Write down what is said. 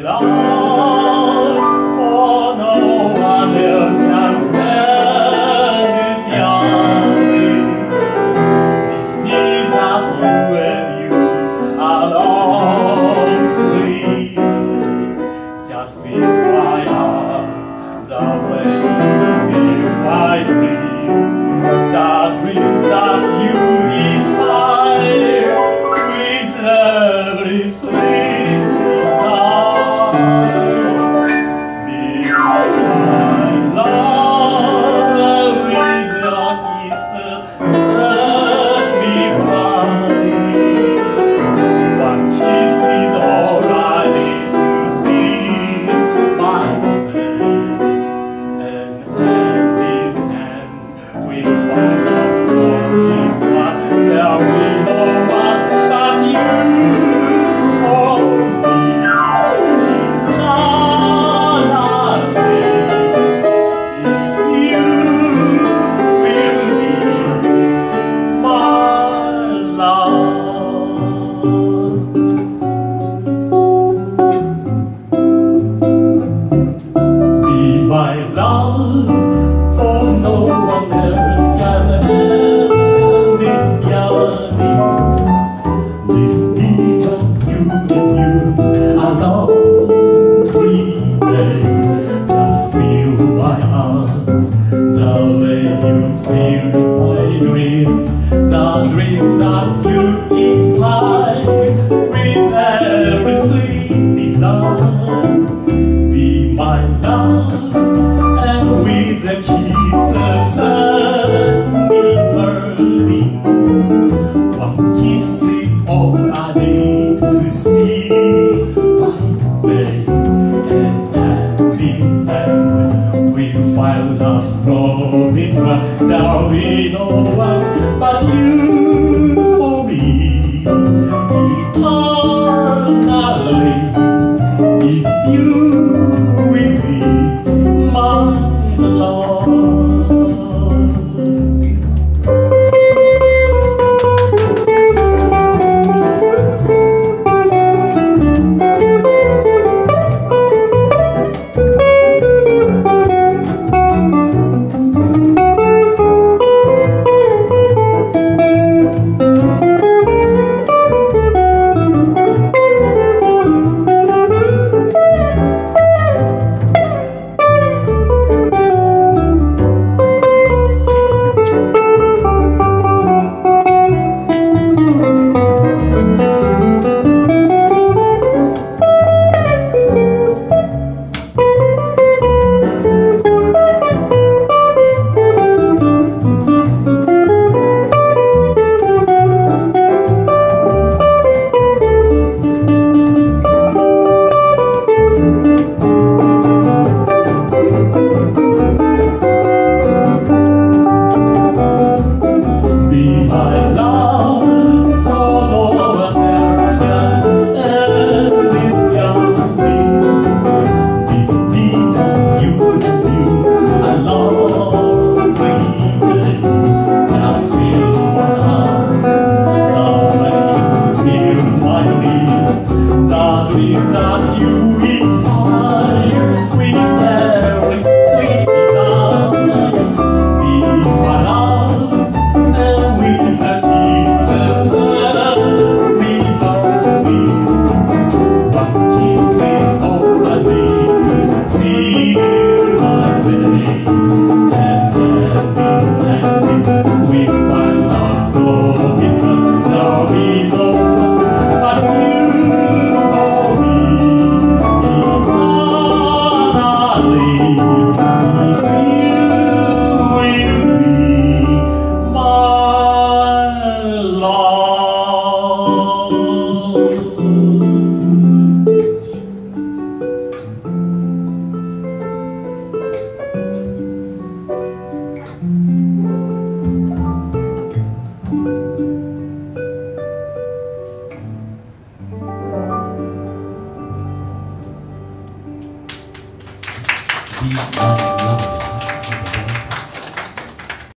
belong. my love, for no one else can ever this yearning. This piece of you and you alone remain. Just feel my arms, the way you feel my dreams, the dreams that you. God's promise right There'll be no one but you for me